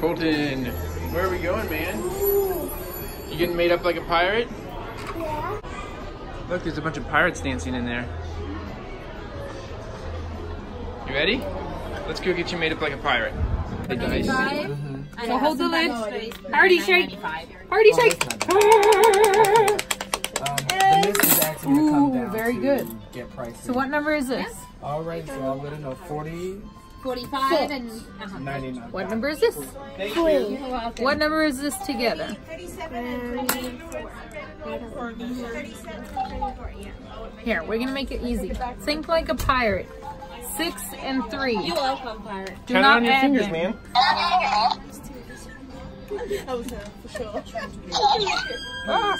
Colton, where are we going, man? You getting made up like a pirate? Yeah. Look, there's a bunch of pirates dancing in there. You ready? Let's go get you made up like a pirate. Hey, dice. So hold the lid. Party shake. Party shake. Um, the list is actually gonna come Ooh, very good. Get prices. So what number is this? All right, so I'm gonna know 40, 45 and 99. What number is this? Queen. What number is this together? Here, we're gonna make it easy. Think like a pirate. Six and three. You welcome, pirate. Do Count it not on your fingers, them. man. Ah.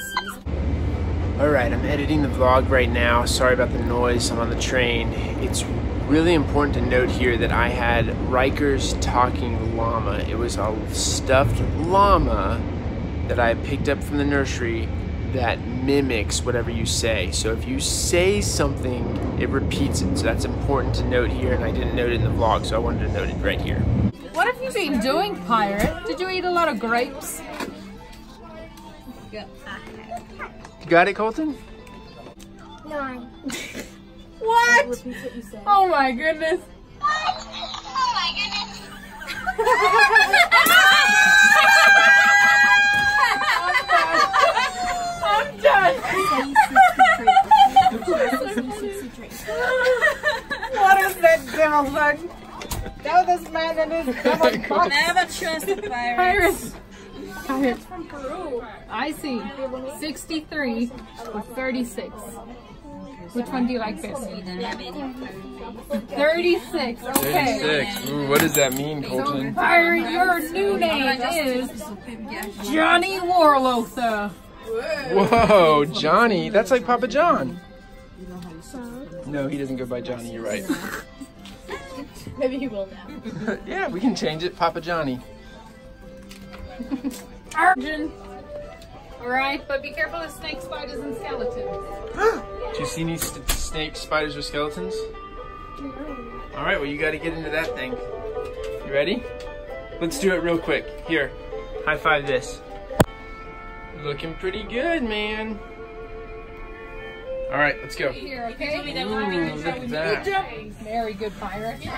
Alright, I'm editing the vlog right now. Sorry about the noise, I'm on the train. It's really important to note here that I had Ryker's talking llama. It was a stuffed llama that I picked up from the nursery that mimics whatever you say. So if you say something, it repeats it. So that's important to note here, and I didn't note it in the vlog, so I wanted to note it right here. What have you been doing, pirate? Did you eat a lot of grapes? Got it, Colton? Nine. What? Oh my goodness. Oh my goodness. I'm done. What is that devil thing? Tell this man and his devil box. Never trust a pirate. Pirates. Pirates from Peru. I see. 63 or 36. Which one do you like best? 36. Okay. Ooh, what does that mean, Colton? Pirate, your new name is Johnny Warlotha. Whoa, Johnny. That's like Papa John. No, he doesn't go by Johnny, you're right. Maybe he will now. yeah, we can change it. Papa Johnny. Arjun. Alright, but be careful of snake spiders and skeletons. Do you see any st- snakes, spiders, or skeletons? All right, well, you got to get into that thing. You ready? Let's do it real quick. Here, high five this. Looking pretty good, man. All right, let's go. Here, okay? Ooh, look at that. Very good pirate. You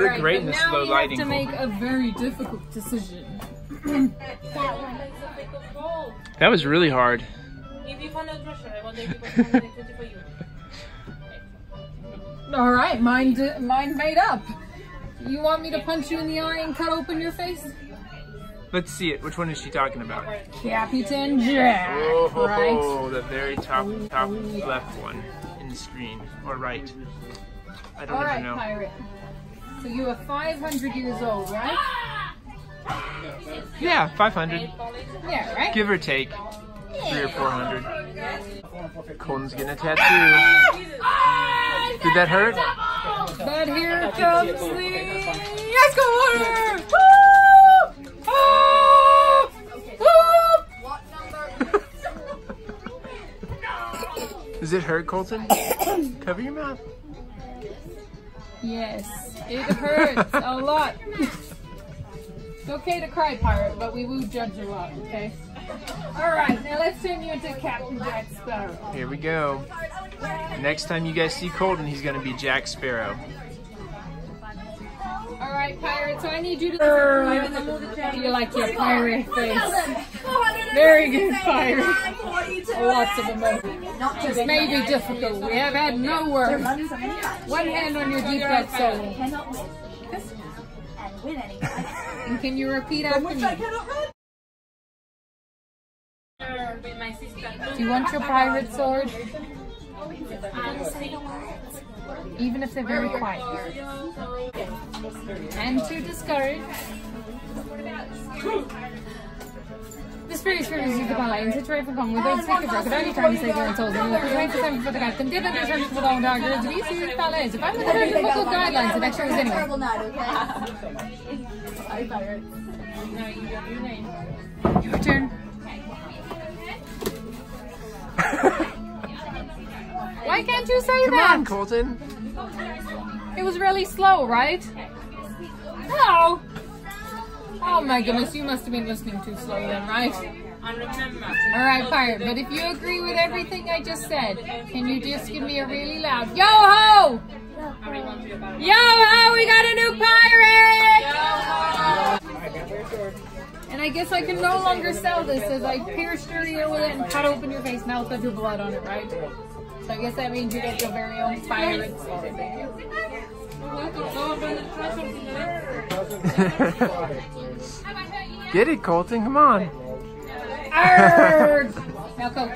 look great in this now low you lighting. have to make a very difficult decision. That was really hard. If you find a treasure, I wonder if you for you. All right, mine, di- mine made up. You want me to punch you in the eye and cut open your face? Let's see it. Which one is she talking about? Captain Jack, Oh, right? the very top, top left one in the screen, or right. I don't All even right, know. pirate. So you are 500 years old, right? Yeah, 500, Yeah, right? give or take, three or 400. Colton's getting a tattoo. Did that hurt? But here comes the! Woo! Woo! Does it hurt, Colton? Cover your mouth. Yes, it hurts a lot. It's okay to cry, pirate, but we will judge you out, okay? Alright, now let's turn you into Captain Jack Sparrow. Here we go. Next time you guys see Colton, he's gonna be Jack Sparrow. Alright, pirate, so I need you to you like your pirate face. Very good, pirate. Lots of emotion. This may be difficult. We have had no word. One hand on your deep cut soul. And can you repeat after me? Do you want your pirate sword? Even if they're very quiet. And to discourage. The spirit spirit is the ballet, and situate for come with those secret record, only trying to save your souls, and the way for them for the guy, can did it, for the dog, to be serious ballets. If I'm the local guidelines, it actually was anyway. Terrible night, okay? Sorry, pirate. Your turn. Why can't you say Come that? on, Colton. It was really slow, right? Hello. Oh my goodness, you must have been listening too slow then, right? All right, pirate. But if you agree with everything I just said, can you just give me a really loud yo ho? everyone to your battle. Yo ho! We got a new pirate! And I guess I can no longer sell this as I pierced your ear with it and cut open your face. Now put your blood on it, right? So I guess that means you get your very own pirate sword. Get it, Colton. Come on. Now go.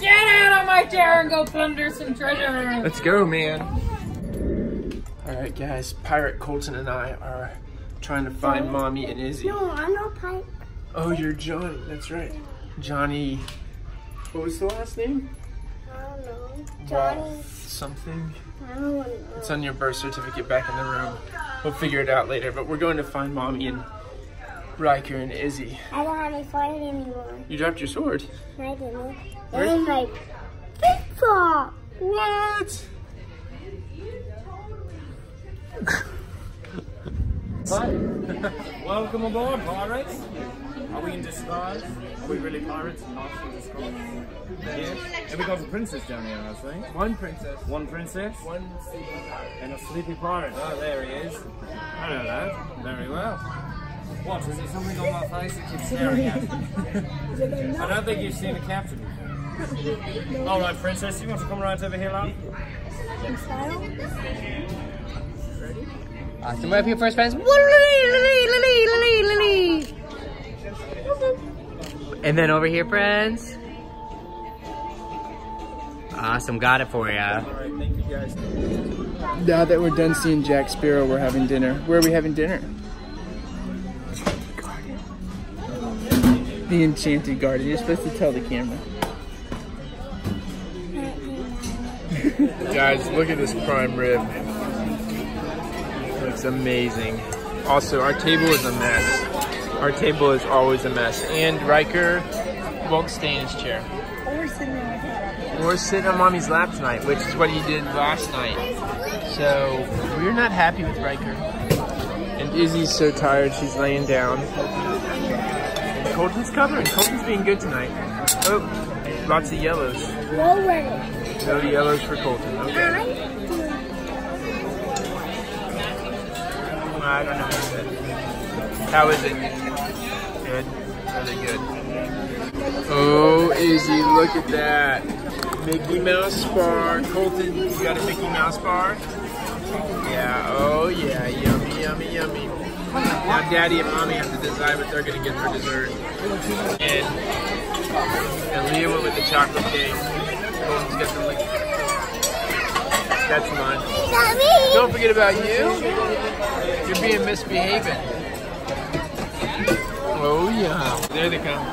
Get out of my chair and go plunder some treasure. Let's go, man. All right, guys. Pirate Colton and I are trying to find Mommy and Izzy. No, I'm not pipe. Oh, you're Johnny. That's right. Johnny. What was the last name? I don't know. Johnny. Something. I don't know. It's on your birth certificate back in the room. We'll figure it out later. But we're going to find Mommy and Ryker and Izzy. I don't have any fire anymore. You dropped your sword. I didn't. Where? And my pizza. What? Welcome aboard, pirates. Are we in disguise? Are we really pirates and not in disguise? Yeah. And we got a princess down here, I think. One princess. One princess One sleeping pirate. and a sleepy pirate. Oh, there he is. I know that very well. What, is it something on my face that keeps staring at me? I don't think you've seen a captain before. All right, princess, you want to come right over here, love? Awesome. We're up here first, friends. And then over here, friends. Awesome. Got it for ya. All right, thank you guys. Now that we're done seeing Jack Sparrow, we're having dinner. Where are we having dinner? The Enchanted Garden. You're supposed to tell the camera. Guys, look at this prime rib. Looks amazing. Also, our table is a mess. Our table is always a mess. And Ryker won't stay in his chair. Or sit on mommy's lap tonight, which is what he did last night. So we're not happy with Ryker. And Izzy's so tired, she's laying down. And Colton's covering. Colton's being good tonight. Oh, lots of yellows. Lower it. No yellows for Colton. Okay. I don't know. How is it? Good. Really good. Oh, Izzy, look at that. Mickey Mouse bar. Colton, you got a Mickey Mouse bar? Yeah, oh yeah, yummy, yummy, yummy. Now Daddy and Mommy have to decide what they're gonna get for dessert. And, and Leah went with the chocolate cake. Colton's got the liquor. That's mine. Me. Don't forget about you. You're being misbehaving. Oh yeah. There they come.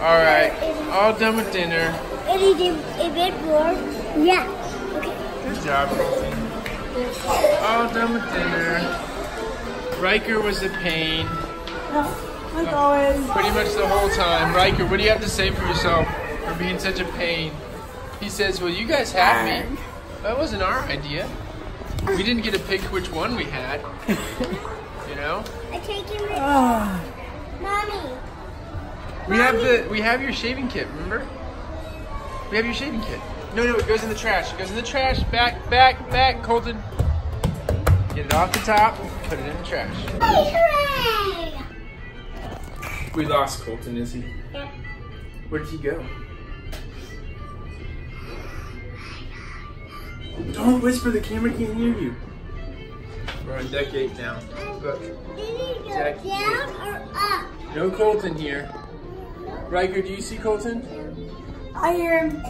All right. All done with dinner. If it did, if it more, yeah. Okay. Good job, Colton. All done with dinner. Ryker was a pain. Like uh, always. Pretty much the whole time. Ryker, what do you have to say for yourself for being such a pain? He says, well, you guys had me. That wasn't our idea. We didn't get to pick which one we had. You know? I take it. Mommy. We have the we have your shaving kit, remember? We have your shaving kit. No, no, it goes in the trash. It goes in the trash. Back, back, back, Colton. Get it off the top, put it in the trash. Hooray! We lost Colton, is he? Yep. Where did he go? Don't whisper, the camera can't hear you. We're on deck eight now. Look, Did it go Jack, down or up? no Colton here. Ryker, do you see Colton? I hear him.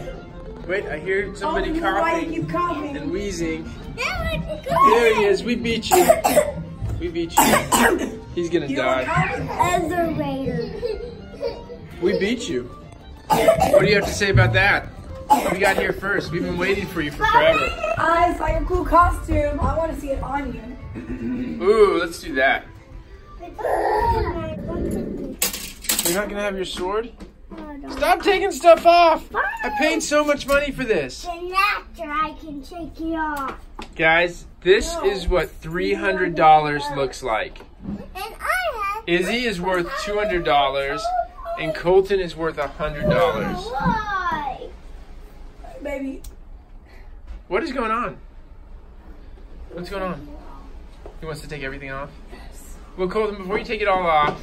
Wait, I hear somebody oh, coughing you coughing? and wheezing. That. There he is. We beat you. We beat you. He's gonna You were die. coughing? Other We beat you. What do you have to say about that? We got here first. We've been waiting for you for forever. I saw your cool costume. I want to see it on you. Ooh, let's do that. You're not gonna have your sword? Stop taking stuff off! I paid so much money for this. Then after I can take it off. Guys, this is what $300 looks like. And I have. Izzy is worth $200 and Colton is worth $100. Why? Baby, What is going on? What's going on? He wants to take everything off? Yes. Well, Colton, before you take it all off,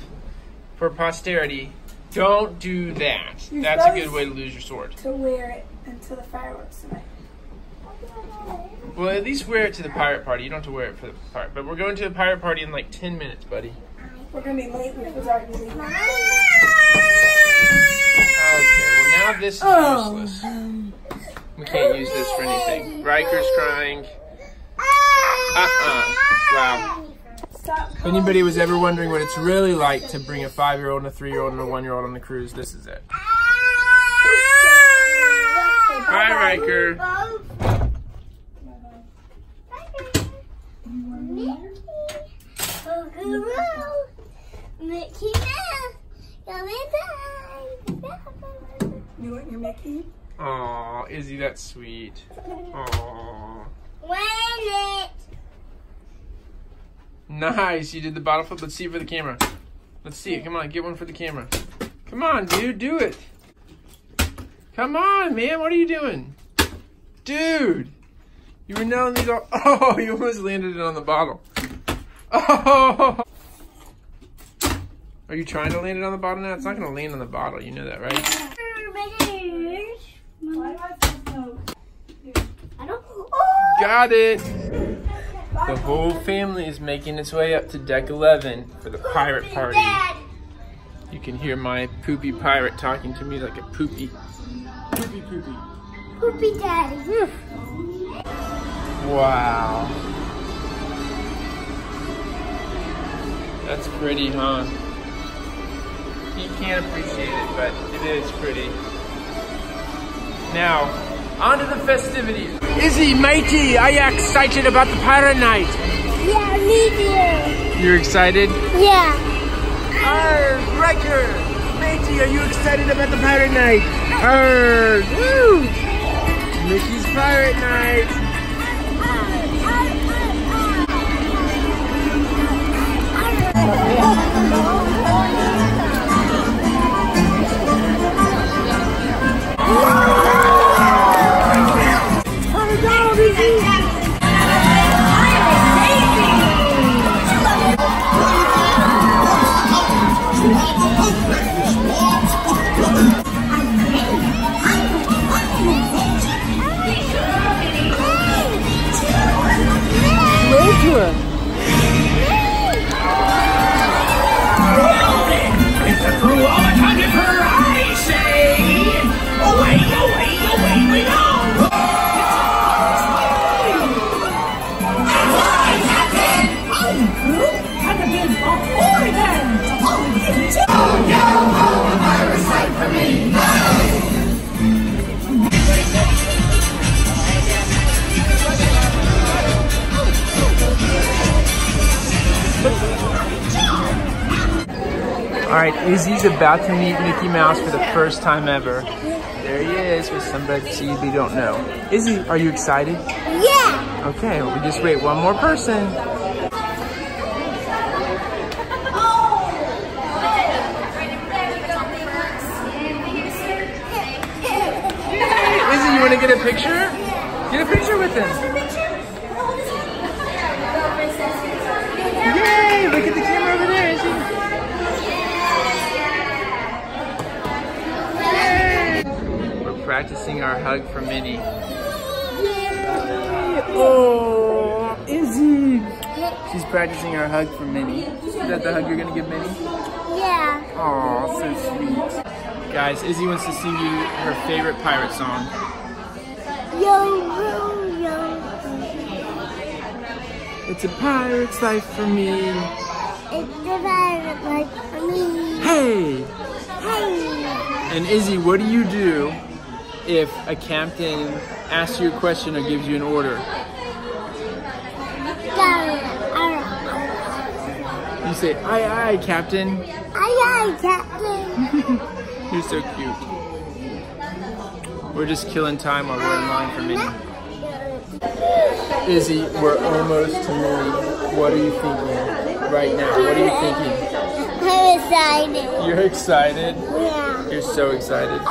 for posterity, don't do that. You're That's a good way to lose your sword. to wear it until the fireworks tonight. Well, at least wear it to the pirate party. You don't have to wear it for the pirate. But we're going to the pirate party in like 10 minutes, buddy. We're gonna be late. We're already leaving. Okay, well now this is oh, useless. Um. We can't use this for anything. Ryker's crying. Uh-uh. Wow. If anybody was ever wondering what it's really like to bring a five-year-old and a three-year-old and a one-year-old on the cruise, this is it. Bye, Ryker. Mickey Mouse, come inside. You want your Mickey? Aw, Izzy, that's sweet. Aw. Win it. Nice, you did the bottle flip. Let's see it for the camera. Let's see it. Come on, get one for the camera. Come on, dude, do it. Come on, man, what are you doing? Dude! You were nailing these all. Oh, you almost landed it on the bottle. Oh! Are you trying to land it on the bottle now? It's not going to land on the bottle. You know that, right? Why do I feel so? I don't. Oh! Got it! The whole family is making its way up to deck 11 for the pirate party. You can hear my poopy pirate talking to me like a poopy. Poopy poopy. Poopy daddy. Wow. That's pretty, huh? You can't appreciate it, but it is pretty. Now, on to the festivities. Izzy, matey, are you excited about the pirate night? Yeah, me too. You're excited? Yeah. Arr, Ryker! Matey, are you excited about the pirate night? Arr, woo! Mickey's pirate night. Wave right, Izzy's about to meet Mickey Mouse for the first time ever. There he is with somebody we don't know. Izzy, are you excited? Yeah. Okay, well, we just wait one more person. Oh. Izzy, you want to get a picture? Get a picture with him. Yay! Look at the camera over there, Izzy. Yay! We're practicing our hug for Minnie. Oh, Izzy! She's practicing our hug for Minnie. Is that the hug you're gonna give Minnie? Yeah. Oh, so sweet. Guys, Izzy wants to sing you her favorite pirate song. Yo, yo, yo. It's a pirate's life for me. It's the pirate life for me. Hey! Hey. And Izzy, what do you do if a captain asks you a question or gives you an order? You say, aye aye, captain. Aye, aye, Captain. You're so cute. We're just killing time while we're in line for Minnie. Izzy, we're almost to Minnie. What are you thinking right now? What are you thinking? I'm excited. You're excited? Yeah. You're so excited. I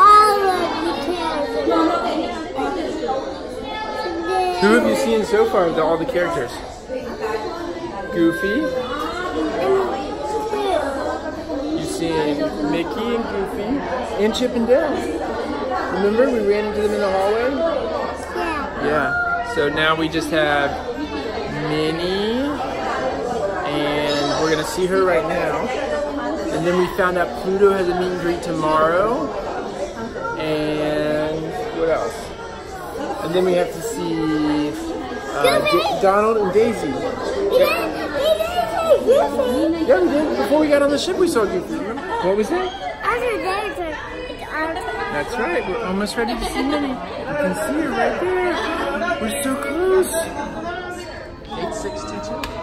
love you, Who have you seen so far the, all the characters? Goofy? You've seen Mickey and Goofy and Chip and Dale. Remember we ran into them in the hallway? Yeah. Yeah. So now we just have Minnie, and we're gonna see her right now. And then we found out Pluto has a meet and greet tomorrow. And what else? And then we have to see uh, Donald and Daisy. Yeah, we did. Before we got on the ship, we saw Goofy. What was that? That's right. We're almost ready to see Minnie. You can see her right there. We're so close. 8622.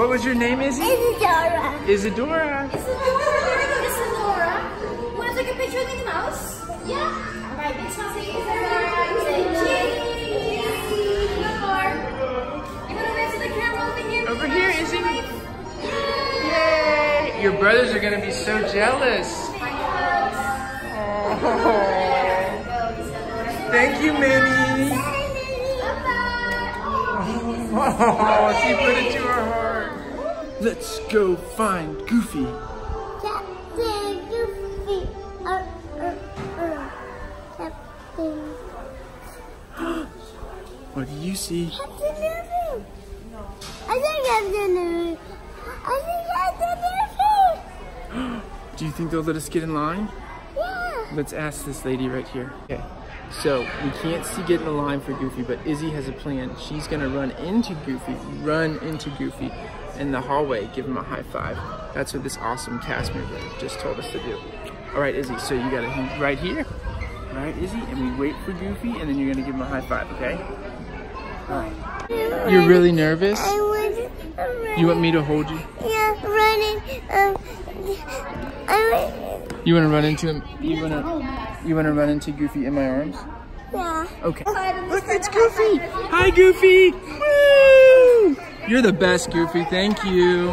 What was your name, Izzy? Isadora. Isadora. Isadora. Isadora. Want to take a picture of Minnie Mouse? Yeah. Alright, big smile. Say Isadora. Say cheese. One more. You want to wave to the camera over here? Over here, Izzy. Yay. Yay! Your brothers are gonna be so jealous. Oh. Thank you, Minnie. Oh, she put it to her heart. Let's go find Goofy. Captain Goofy. Uh, uh, uh. Captain. What do you see? Captain Goofy. I think Captain Goofy. I think Captain Goofy. Do you think they'll let us get in line? Yeah. Let's ask this lady right here. Okay. So we can't see getting in the line for Goofy, but Izzy has a plan. She's gonna run into Goofy, run into Goofy in the hallway, give him a high five. That's what this awesome cast member just told us to do. All right, Izzy. So you gotta hang right here, right, Izzy, and we wait for Goofy, and then you're gonna give him a high five, okay? All right. You're really nervous. I was running. You want me to hold you? Yeah, running. Um, I You wanna run into him? You wanna? You wanna run into Goofy in my arms? yeah. Okay. Look, it's Goofy. Hi, Goofy. You're the best, Goofy. Thank you.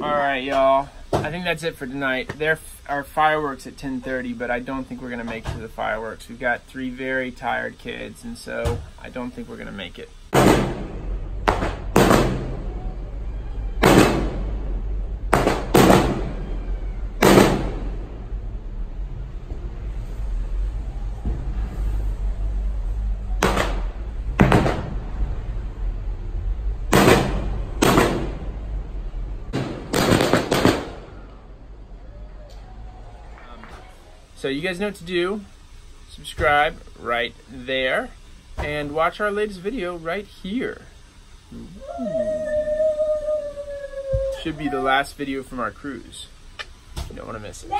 All right, y'all. I think that's it for tonight. There are fireworks at 10:30, but I don't think we're gonna make it to the fireworks. We've got three very tired kids, and so I don't think we're gonna make it. So you guys know what to do. Subscribe right there, and watch our latest video right here. Should be the last video from our cruise. You don't want to miss it.